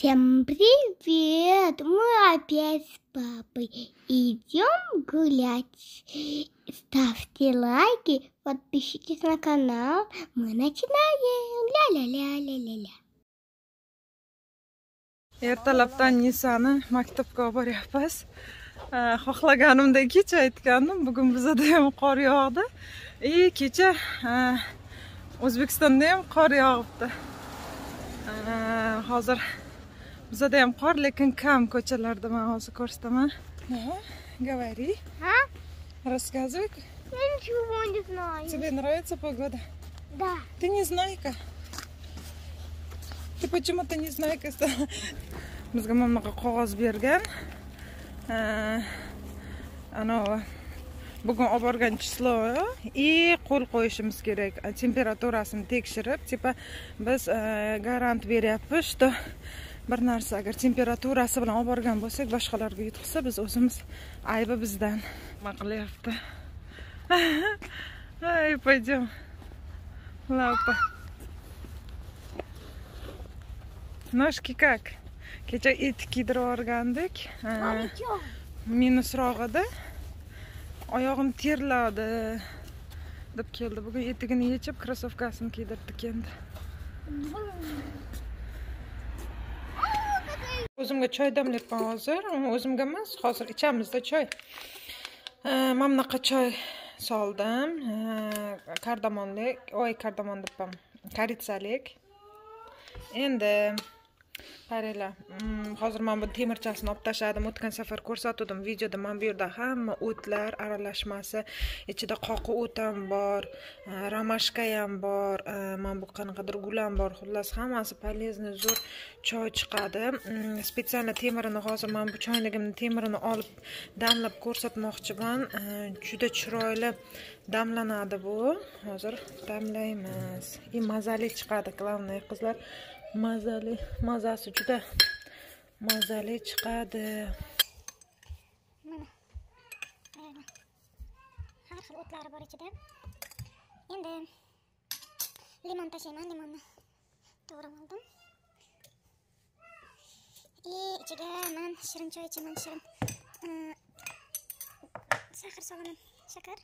Всем привет! Мы опять с папой идем гулять. Ставьте лайки, подпишитесь на канал. Мы начинаем. Ля-ля-ля-ля-ля-ля. ertalabdan nisani maktabga olib boryapmiz э, xohlaganimdek kecha aytgandim bugun bizada ham qor yog'di и kecha э, o'zbekistonda ham qor yog'ibdi э, hozir bizada ham qor lekin kam ko'chalarda man hozir ko'rsataman говори рассказывай Я ничего не знаю. тебе нравится погода Да. ты не знайка ты почему то не знайка bizga mana bunaqa qog'oz bergan anavi bugun olib borgan chislo и qo'l qo'yishimiz kerak temperaturasini tekshirib tipa biz garant beryapmiz что bir narsa agar temperaturasi bilan olib borgan bo'lsak boshqalarga yutqizsa biz o'zimiz aybi bizdan. Nima qilyapti? Ay пойдем лапа ножки как kecha etik kiydirib yuborgandik minusroq edi. Oyog'im terladi deb keldi. Bugun etigini yechib krossovkasini kiydirdik endi o'zimga choy damlayapman hozir. O'zimga emas hozir ichamizda choy. Mana bunaqa choy soldim. Kardamonlik oy kardamon debman koritsalik endi qaranglar mm, hozir mana bu temirchasini olib tashladim o'tgan safar ko'rsatuvdim videoda mana bu yerda hamma o'tlar aralashmasi ichida qoqi o't ham bor e, ramashka ham bor e, mana bu qanaqadir gul ham bor xullas hammasi полезный zo'r choy chiqadi. Mm, Spetsialni temirini hozir mana bu choynagimni temirini olib damlab ko'rsatmoqchiman. E, juda chiroyli damlanadi bu. Hozir damlaymiz. И mazali chiqadi главное qizlar. Mazali mazasi juda mazali chiqadi. Mana. Har xil o'tlari bor ichida. Endi limon tashlayman limonni to'g'rab oldim. И ichiga man shirin choy ichaman shirin e, shakar solaman shakar.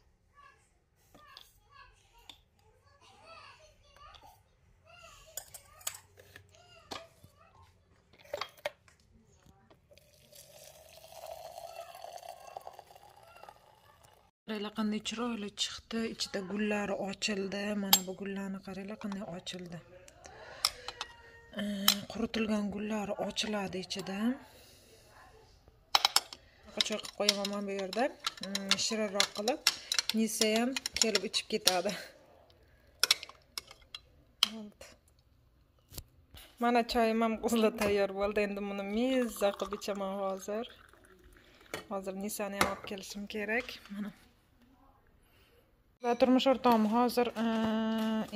Qaranglar qanday chiroyli chiqdi ichida gullari ochildi. Mana bu gullarni qaranglar qanday ochildi. Quritilgan gullari ochiladi ichida. Choy qilib qo'yaman mana bu yerda. Hmm, shirinroq qilib nisa ham kelib ichib ketadi. Mana choyim ham qizlar tayyor bo'ldi. Endi buni mezza qilib ichaman hozir. Hozir nisani ham olib kelishim kerak. Mana va turmush o'rtog'im hozir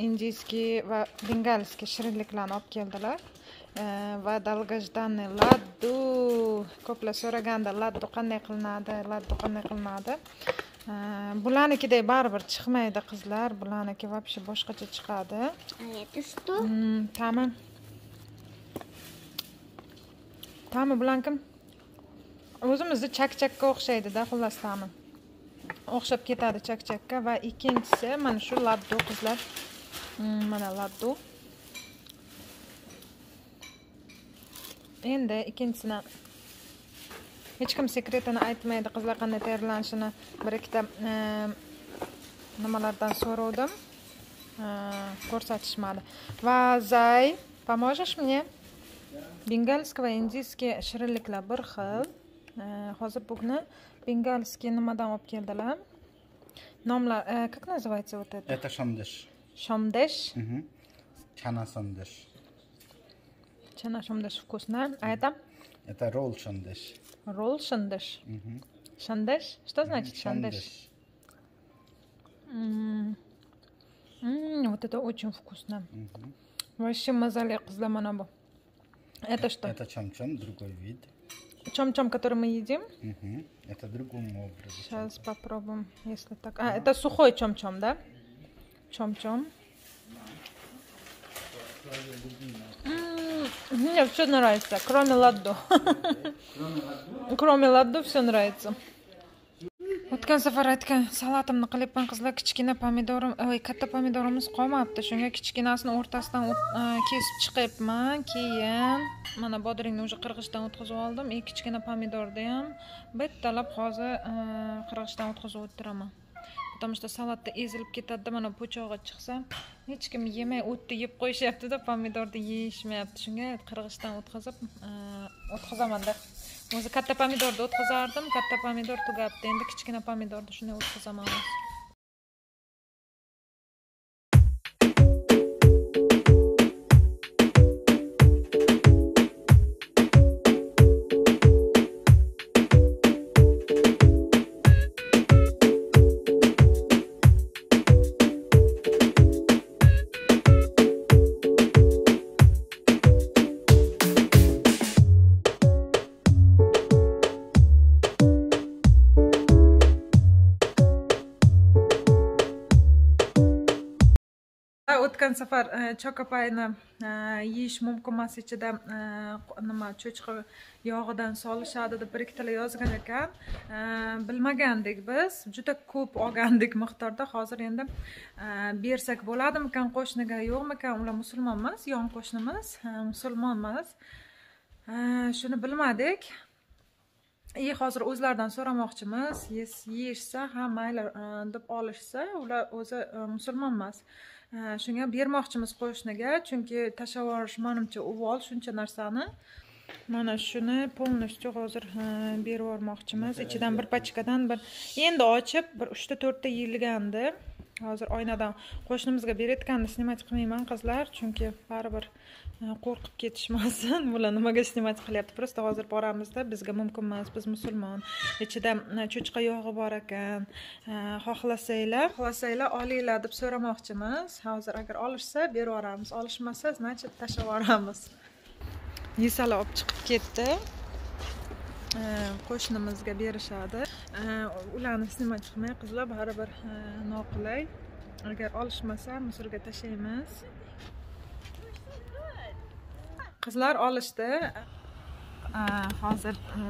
indiyskiy va bengalskiy shirinliklarni olib keldilar. Va долгожданный laddu ko'plar so'ragandi laddu qanday qilinadi laddu qanday qilinadi? Bularnikidek baribir chiqmaydi qizlar bularniki вообще boshqacha chiqadi. Это что? ta'mi ta'mi bularniki o'zimizni chakchakka o'xshaydida xullas ta'mi o'xshab ketadi chakchakka va ikkinchisi mana shu laddu qizlar. Hmm, mana laddu. Endi ikkinchisini hech kim sekretini aytmaydi qizlar qanday tayyorlanishini bir ikkita ehm, nimalardan so'rovdim ko'rsatishmadi. Va zay поможешь мне bengalskiy va indiyskiy shirinliklar bir xil. Hozir bugni bengalskiy nimadan olib keldilar? Nomlar как называется вот это Это шамдыш. shomdesh Мгм. Чана сандыш. chana shomdesh вкусно а это Это ролл шандыш. ролл шандеш Мгм. шандеш что значит шандеш М, м, вот это очень вкусно Мгм. вообще mana bu это что Это чам-чам, другой вид. Чом-чом который мы едим Мгм. Это другому образу. сейчас попробуем если так а это сухой чом-чом да чом-чом Мне все нравится, кроме ладду. Кроме ладду все nравится. O'tgan safar aytgan salatimni qilyapman qizlar kichkina pomidorim voy katta pomidorimiz qolmabdi. Shunga kichkinasini o'rtasidan kesib chiqyapman keyin mana bodringni уже qirg'ichdan o'tkazib oldim. И kichkina pomidorni ham bittalab hozir qirg'ichdan o'tkazib o'tiraman потому что salatda ezilib ketadida mana po'chog'i chiqsa hech kim yemay o'tni yeb qo'yishyaptida pomidorni yeyishmayapti shunga qirg'ichdan o'tkazib o'tkazamanda o'zi katta pomidorni o'tkazardim katta pomidor tugabdi endi kichkina pomidorni shunday o'tkazaman safar chokopayni yeyish mumkin emas ichida nima cho'chqa yog'idan solishadi deb bir ikkitalar yozgan ekan bilmagandik biz juda ko'p olgandik miqdorda hozir endi bersak bo'ladimikan qo'shniga yo'qmikan ular musulmon emas yon qo'shnimiz musulmon emas shuni bilmadik и hozir o'zlaridan so'ramoqchimiz yes- yeyishsa ha mayli deb olishsa ular o'zi musulmon emas shunga bermoqchimiz qo'shniga chunki tashlab yuborish manimcha uvol shuncha narsani. Mana shuni полностью hozir berib yubormoqchimiz. Ichidan bir pachkadan bir endi ochib bir uchta to'rtta yeyilgandi hozir oynadan qo'shnimizga berayotganda snimat qilmayman qizlar chunki baribir e, qo'rqib ketishmasin. Bular nimaga snimat qilyapti? Просто hozir boramizda bizga mumkin emas biz musulmon. Ichida e, cho'chqa yog'i bor ekan. E, xohlasanglar. Xohlasanglar olinglar deb so'ramoqchimiz. Hozir agar olishsa berib yuboramiz. Olishmasa значит tashlab yuboramiz. Yesali olib chiqib ketdi qo'shnimizga berishadi ularni snimat qilmay qizlar baribir e, noqulay. Agar olishmasa musorga tashlaymiz. Qizlar olishdi. Hozir e,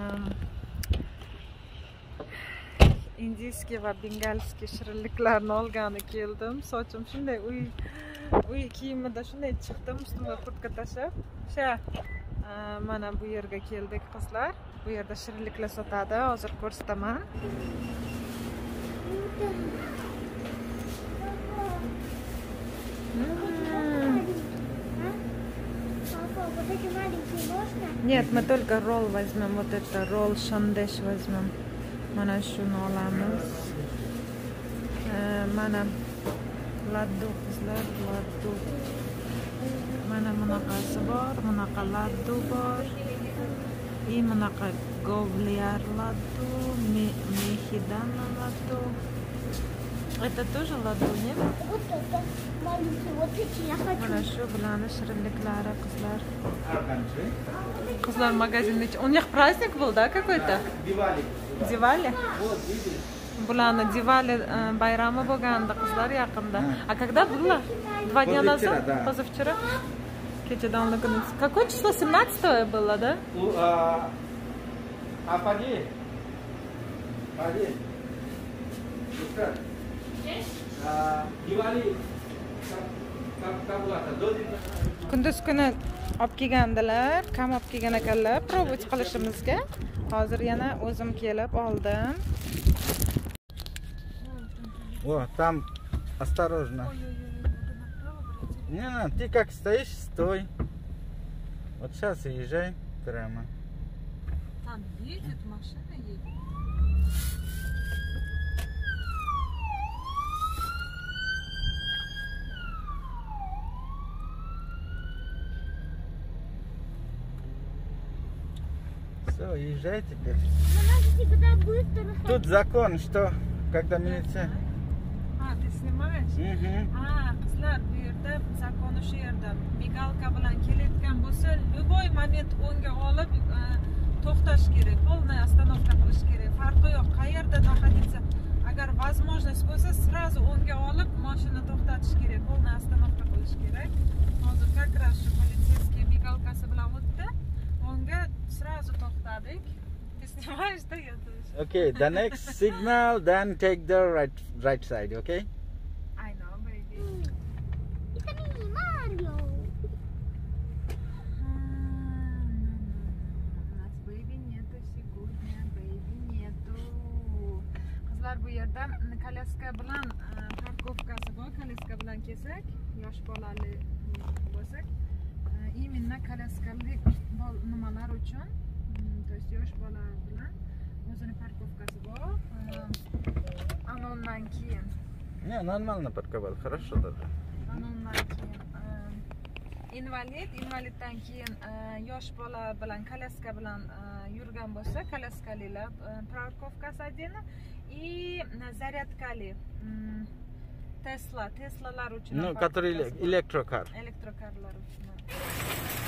indiyskiy va bengalskiy shirinliklarni olgani keldim. Sochim shunday uy uy kiyimida shunday chiqdim ustimga kurtka tashlab. O'sha e, mana bu yerga keldik qizlar. Bu yerda shirinliklar sotadi hozir ko'rsataman Mm. Можно? Нет, мы только ролл возьмем, вот это ролл шандеш возьмем. Mana shuni olamiz. Mana laddu qizlar, laddu. Mana bunaqasi bor, bunaqa laddu bor. И laddu, me- mexidana laddu. Это тоже ладу, нет? Вот это маленькие, вот эти я хочу. Mana shu bularni shirinliklari qizlar. Qizlar magazinda ichi- у них праздник был, да, какой-то? Diwali. Diwali? Bularni Diwali e, bayrami bo'lgandi qizlar yaqinda. А когда было? Два дня Позавчера, назад? да. Позавчера? Фетидан Лагунец. Какое число? 17 было, да? У, а, а поди. Поди. kunduz kuni olib kelgandilar kam olib kelgan ekanlar пробовать qilishimizga hozir yana o'zim kelib oldim о там осторожно Ой -ой -ой. Не надо, ты как стоишь, стой. Вот сейчас и езжай прямо. Там едет машина, едет. Все, езжай теперь. Быстро Тут закон, что когда милиция... Ha, ты snimash? Мгм. Ha, qizlar bu yerda zakoni shu yerda. Migalka bilan kelayotgan bo'lsa, любой moment o'ngga olib e, to'xtash kerak. Полная остановка qilish kerak. Farqi yo'q, qayerda находиться. Agar возможность bo'lsa, сразу o'ngga olib mashina to'xtatish kerak. Полная остановка qilish kerak. Hozir как раз shu полицейский migalkasi bilan o'tdi unga сразу to'xtadik я Okay, the next signal, then take the right right side. Okay. I know baby qizlar bu yerda kolyaska bilan parkovkasi bor. Kolyaska bilan kelsak yosh bolali bo'lsak именно kolyaskali nimalar uchun? То есть yosh bola bilan o'zini parkovkasi bor. Ana undan keyin. Не, нормально парковал, хорошо даже. undan keyin invalid invaliddan keyin e, yosh bola bilan kolyaska bilan e, yurgan bo'lsa kolyaskalilar e, parkovkasi отдельно и e, зарядкали м, tesla teslalar uchun Ну, ham который parkovkasi bor. электрокар. elektrokarlar uchun ham.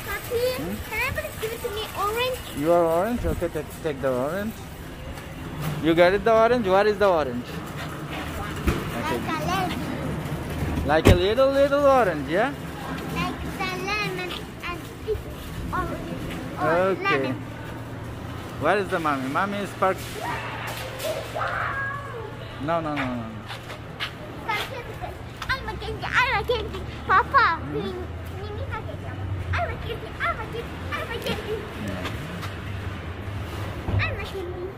Papi, can I please give it to me orange? You are orange. Okay, take, take the orange. You get it the orange. Where is the orange? Okay. Like a lemon. Like a little little orange, yeah. Okay. lemon. Where is the mommy? Mommy is parked. No, no, no, no. no. I'm a candy, I'm a candy. Papa, Mimi, Mimi has. I'm a candy, I'm a candy, I'm a candy. I'm a candy.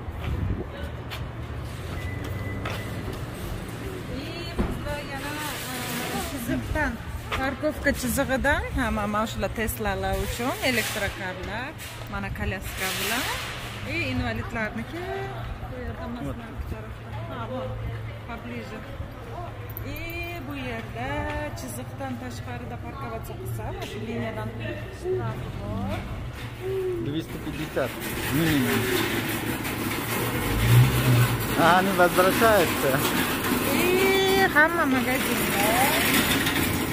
И parkovka chizig'idan hamma mana shular teslalar uchun elektrokarlar mana kolyaska bilan и invalidlarniki bu yerda mastlarni tarafda ha bor поближе и bu yerda chiziqdan tashqarida parkovаться qilsa mana shu liniyadan bor 250 минимум. А, они возвращаются. и hamma magazinlar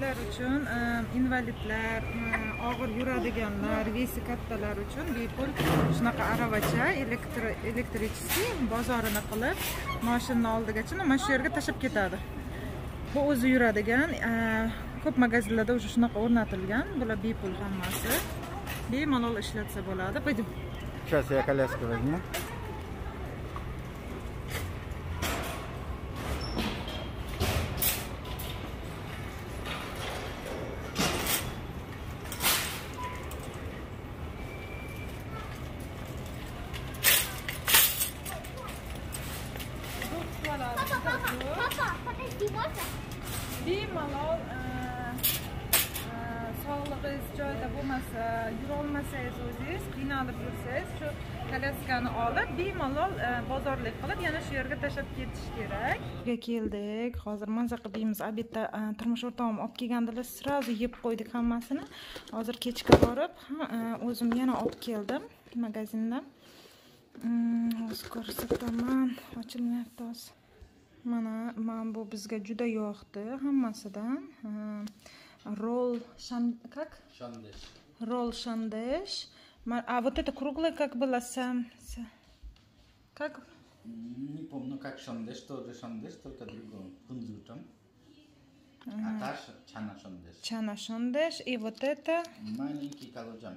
invalidlar uchun e, invalidlar e, og'ir yuradiganlar vesi kattalar uchun bepul shunaqa aravacha elektro bozorini qilib moshinni oldigacha mana shu yerga tashlab ketadi. Bu o'zi yuradigan e, ko'p magazinlarda уже shunaqa o'rnatilgan bular bepul hammasi. Bemalol ishlatsa bo'ladi. Пойдем Сейчас я коляску возьму. Papa, подожди, можно? bemalol e, e, sog'lig'ingiz joyida bo'lmasa yurolmasangiz o'zingiz qiynalib yursangiz shu kolyaskani olib bemalol e, bozorlik qilib yana shu yerga tashlab ketish kerak. Uyga keldik. Hozir maza qilib yeymiz obedda turmush o'rtog'im olib kelgandilar сразу yeb qo'ydik hammasini. Hozir kechga borib o'zim yana olib keldim magazindan. Mm, hozir ko'rsataman ochilmayapti hozir. Mana mana bu bizga juda yoqdi hammasidan Ha, roll shan как roll shandesh Ma- а вот это круглое как было сам как Не помню, как шандеш, тоже шандеш, только другой. Кунзутом. А та чана шандеш. chana shandesh и вот это Маленький калоджан.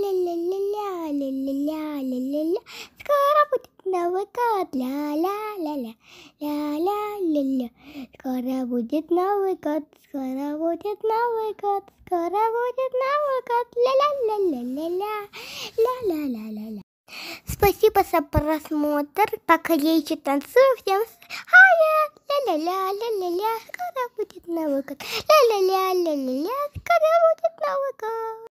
Новый год. Ля-ля-ля-ля. Ля-ля-ля-ля. Скоро будет Новый год. Скоро будет Новый год. Скоро будет Новый год. Ля-ля-ля-ля-ля-ля. Ля-ля-ля-ля-ля. Спасибо за просмотр. Пока я еще танцую, всем хая. Ля-ля-ля-ля-ля-ля. Скоро будет Новый год. Ля-ля-ля-ля-ля-ля. Скоро будет Новый год.